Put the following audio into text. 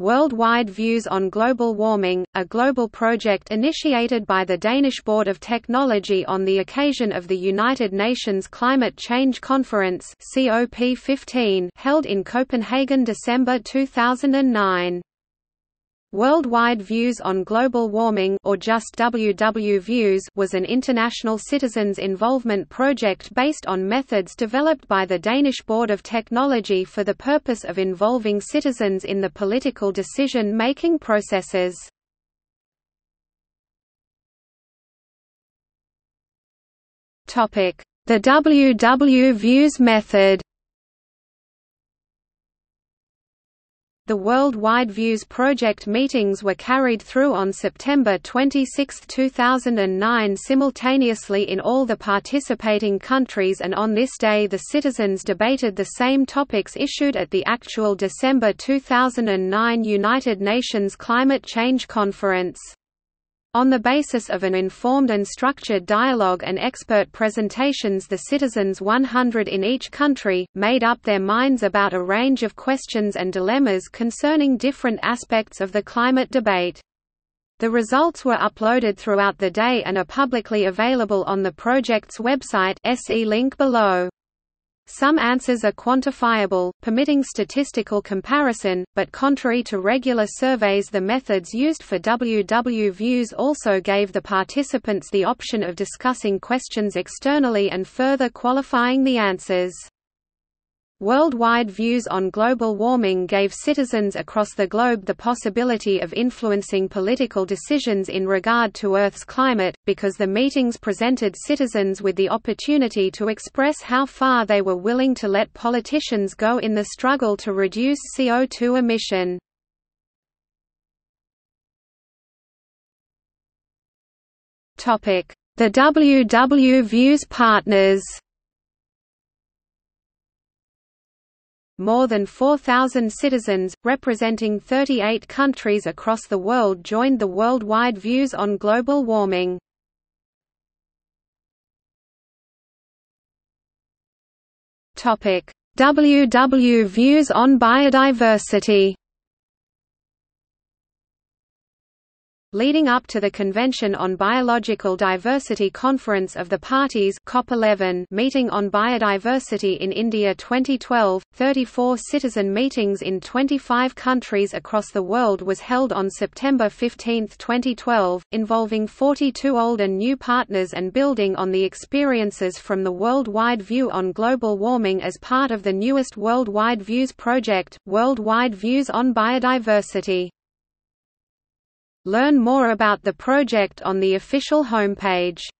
World Wide Views on Global Warming, a global project initiated by the Danish Board of Technology on the occasion of the United Nations Climate Change Conference COP15 held in Copenhagen December 2009. World Wide Views on Global Warming or just WW Views was an international citizens' involvement project based on methods developed by the Danish Board of Technology for the purpose of involving citizens in the political decision-making processes. The WW Views method The World Wide Views project meetings were carried through on September 26, 2009 simultaneously in all the participating countries and on this day the citizens debated the same topics issued at the actual December 2009 United Nations Climate Change Conference. On the basis of an informed and structured dialogue and expert presentations the citizens 100 in each country, made up their minds about a range of questions and dilemmas concerning different aspects of the climate debate. The results were uploaded throughout the day and are publicly available on the project's website see link below. Some answers are quantifiable, permitting statistical comparison, but contrary to regular surveys the methods used for WW Views also gave the participants the option of discussing questions externally and further qualifying the answers. Worldwide views on global warming gave citizens across the globe the possibility of influencing political decisions in regard to Earth's climate, because the meetings presented citizens with the opportunity to express how far they were willing to let politicians go in the struggle to reduce CO2 emission. The WW Views partners More than 4,000 citizens, representing 38 countries across the world joined the worldwide views on global warming. WW views on biodiversity Leading up to the Convention on Biological Diversity Conference of the Parties COP11 meeting on biodiversity in India 2012, 34 citizen meetings in 25 countries across the world was held on September 15, 2012, involving 42 old and new partners and building on the experiences from the World Wide View on Global Warming as part of the newest World Wide Views project, World Wide Views on Biodiversity. Learn more about the project on the official homepage.